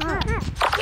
Huh.